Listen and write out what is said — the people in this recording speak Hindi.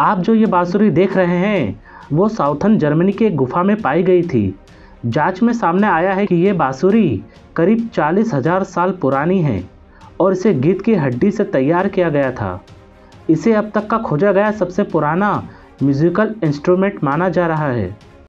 आप जो ये बांसुरी देख रहे हैं, वो साउथन जर्मनी के गुफा में पाई गई थी। जाँच में सामने आया है कि ये बांसुरी करीब चालीस हज़ार साल पुरानी है और इसे गीत की हड्डी से तैयार किया गया था। इसे अब तक का खोजा गया सबसे पुराना म्यूजिकल इंस्ट्रूमेंट माना जा रहा है।